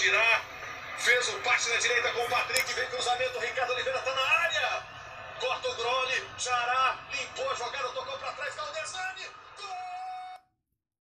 girar. Fez o passe na direita com o Patrick. Vem cruzamento. Ricardo Oliveira está na área. Corta o Grole. Xará. Limpou a jogada.